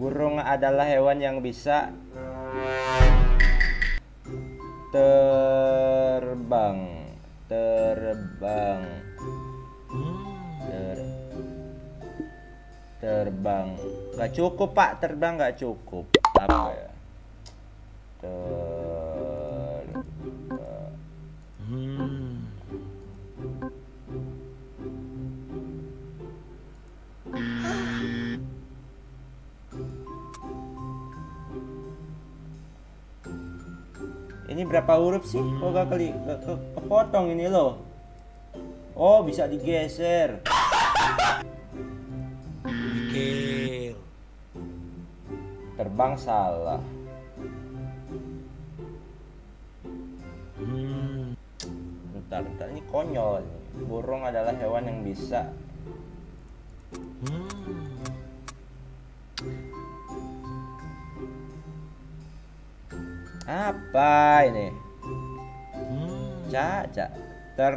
Burung adalah hewan yang bisa terbang, terbang, ter, terbang. Gak cukup pak, terbang gak cukup. Apa ya? Ter, berapa huruf sih? Kok gak kali gak ke- kepotong ini loh? Oh bisa digeser. Mikir. Terbang salah. Hmm. Bentar, bentar. Ini konyol. Burung adalah hewan yang bisa Hmm. Apa ini? Hmm. Caca ter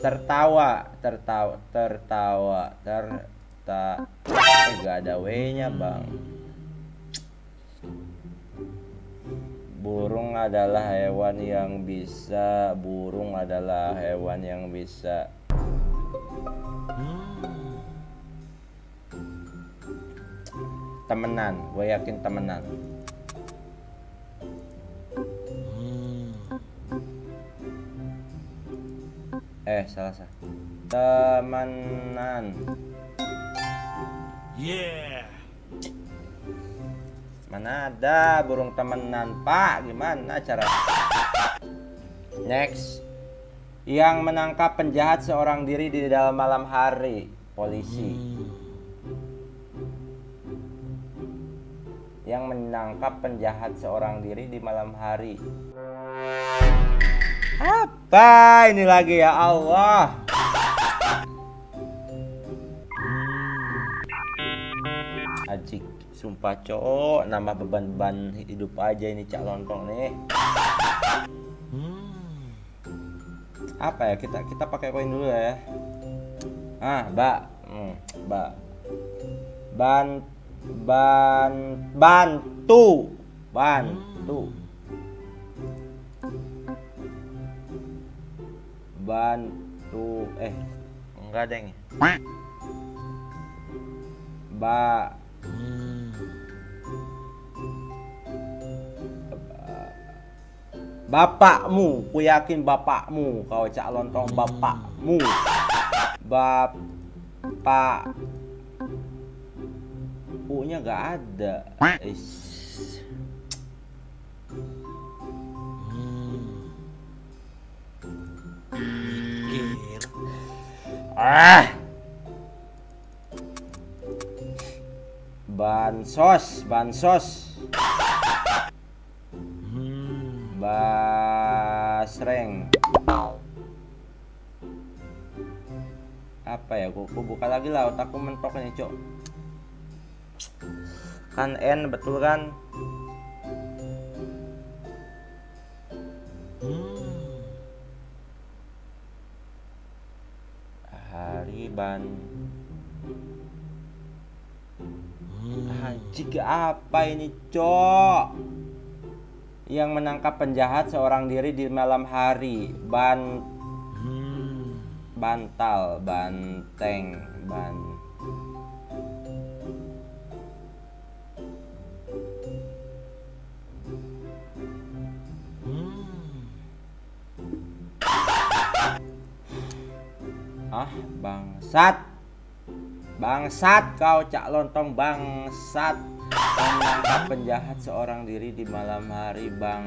tertawa, tertawa, tertawa, ter ta eh gak ada W-nya, Bang. Burung adalah hewan yang bisa, burung adalah hewan yang bisa Hmm. temenan. Gue yakin temenan. Eh, salah salah. Temenan. Yeah. Mana ada burung temenan, Pak? Gimana cara? Next. Yang menangkap penjahat seorang diri di dalam malam hari, polisi. Hmm. Yang menangkap penjahat seorang diri di malam hari. Apa ini lagi ya Allah? Ajik, sumpah cowok, nambah beban-beban hidup aja ini cak lontong nih. Hmm. apa ya kita kita pakai koin dulu ya ah mbak hmm, mbak ban ban bantu bantu bantu eh enggak deng ba Hmm. Bapakmu, ku yakin bapakmu, kau cak lontong bapakmu. Bapak U-nya gak ada. Is. Ah. Bansos, bansos, Hmm. basreng. Apa ya? Ku buka lagi lah otakku mentok nih, Cok. Kan N betul kan? Hmm. Hari ban Hmm. Haji apa ini cok Yang menangkap penjahat seorang diri di malam hari Ban Hmm. Bantal Banteng Ban Hmm. Ah bangsat. Bangsat kau cak lontong bangsat. Menangkap penjahat seorang diri di malam hari bang?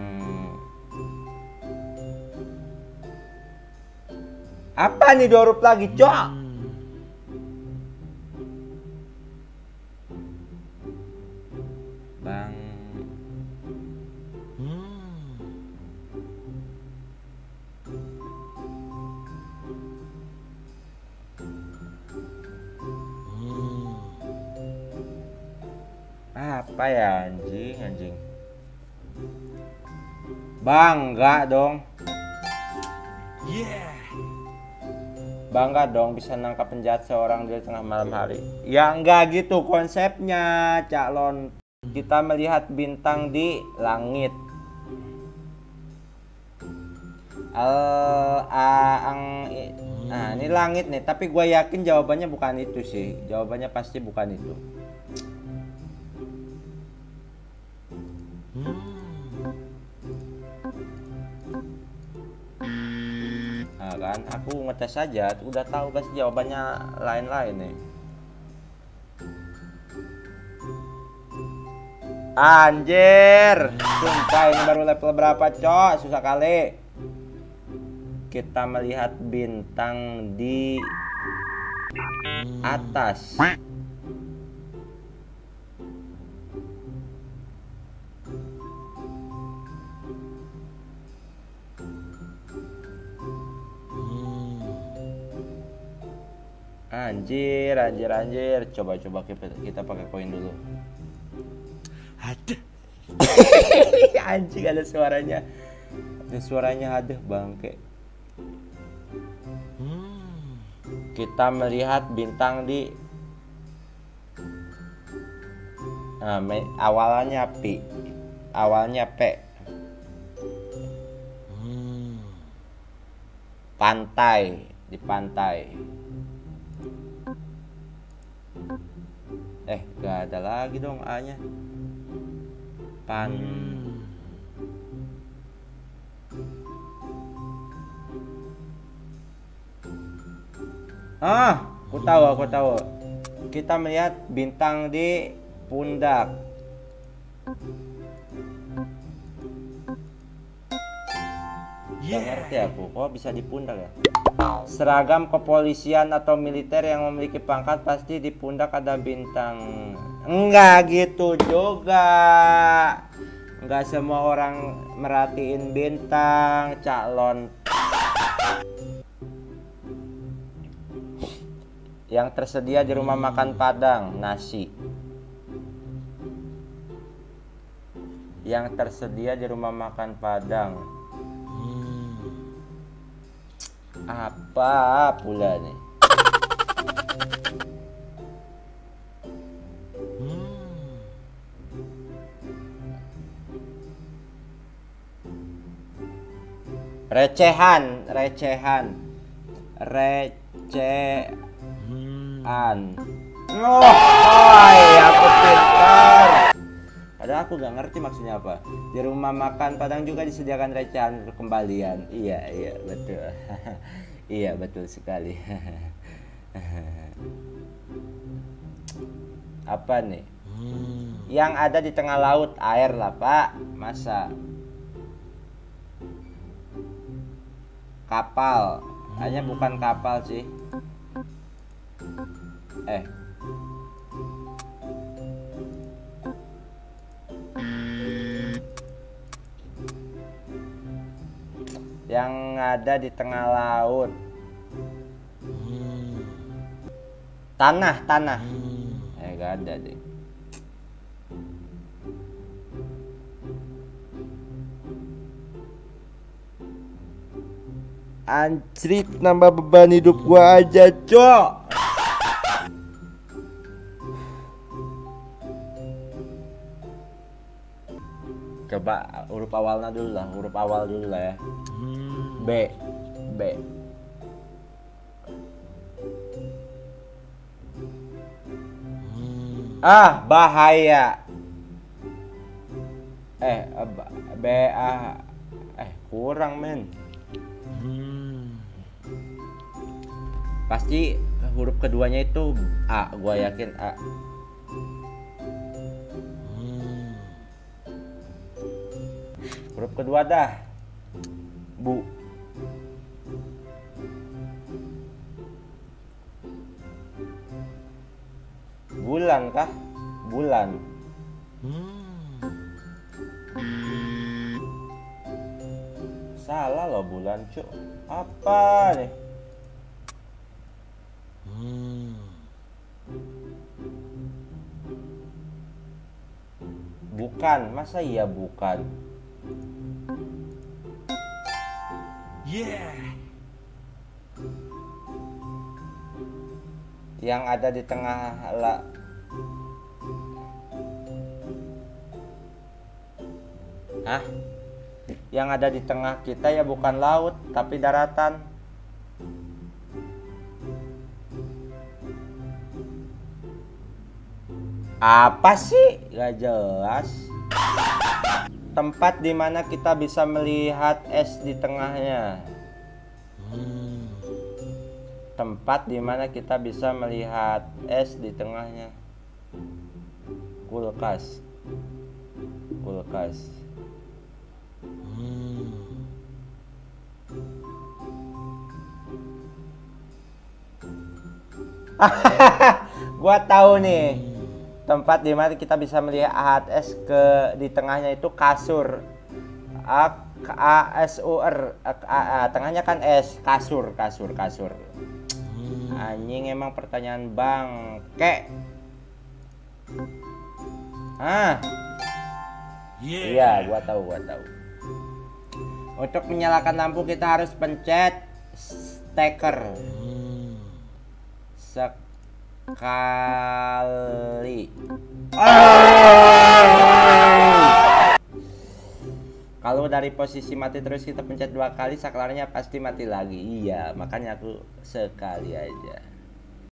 Apa nih huruf lagi cok Apa ya anjing anjing Bangga dong Yeah. Bangga dong bisa nangkap penjahat seorang di tengah malam hari. Ya enggak gitu konsepnya, Cak Lon. Kita melihat bintang di langit. Al aang Nah, ini langit nih, tapi gue yakin jawabannya bukan itu sih. Jawabannya pasti bukan itu. Kan, aku ngetes saja, udah tahu pasti jawabannya lain-lain nih. Anjir, sumpah ini baru level berapa cok, susah kali. Kita melihat bintang di atas. Anjir, anjir, anjir. Coba-coba kita, kita pakai koin dulu. Ada. Anjing ada suaranya. Ada suaranya ada bangke. Hmm. Kita melihat bintang di nah, awalnya P. Awalnya P. Hmm. Pantai, di pantai. Ada lagi dong A-nya. Pan Hmm. Ah, aku tahu, aku tahu. Kita melihat bintang di pundak. Gak ngerti aku, kok bisa di pundak ya? Seragam kepolisian atau militer yang memiliki pangkat pasti di pundak ada bintang. Enggak gitu juga. Enggak semua orang merhatiin bintang, calon yang tersedia di rumah makan Padang nasi yang tersedia di rumah makan Padang Hmm. apa pula nih recehan recehan recehan oh, hai, aku pintar Padahal aku gak ngerti maksudnya apa. Di rumah makan Padang juga disediakan recehan kembalian. Iya, iya, betul. iya, betul sekali. apa nih? Hmm. Yang ada di tengah laut air lah, Pak. Masa kapal? Hanya bukan kapal sih. Eh, yang ada di tengah laut. Hmm. Tanah, tanah. Hmm. Eh, gak ada deh. Anjrit nambah beban hidup gua aja, Cok. Coba huruf awalnya dulu lah, huruf awal dulu lah ya. Hmm. B B Hmm. ah bahaya eh B A eh kurang men pasti huruf keduanya itu A gua yakin A. Hmm. huruf kedua dah. Bu. Bulan kah? Bulan. Hmm. salah loh bulan cuk. Apa nih bukan masa iya bukan Yeah. yang ada di tengah la Hah? Yang ada di tengah kita ya bukan laut, tapi daratan. Apa sih? Gak jelas. Tempat di mana kita bisa melihat es di tengahnya. Hmm. Tempat di mana kita bisa melihat es di tengahnya. Kulkas. Kulkas. Hmm. Gua tahu nih. Tempat di mana kita bisa melihat es ke di tengahnya itu kasur. A, K- A S U R A, A- A- tengahnya kan es kasur kasur kasur. Hmm. Anjing emang pertanyaan bang kek. Ah, iya, gua tahu, gua tahu. Untuk menyalakan lampu kita harus pencet steker Hmm. Ah! Kalau dari posisi mati terus kita pencet dua kali, saklarnya pasti mati lagi. Iya, makanya aku sekali aja.